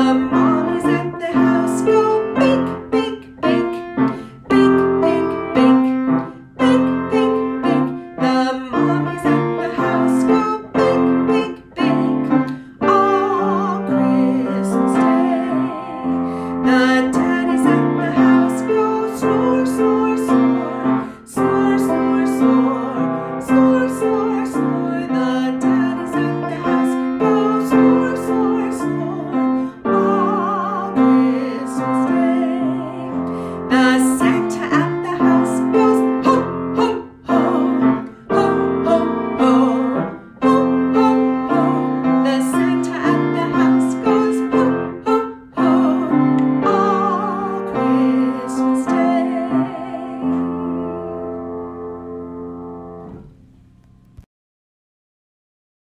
up.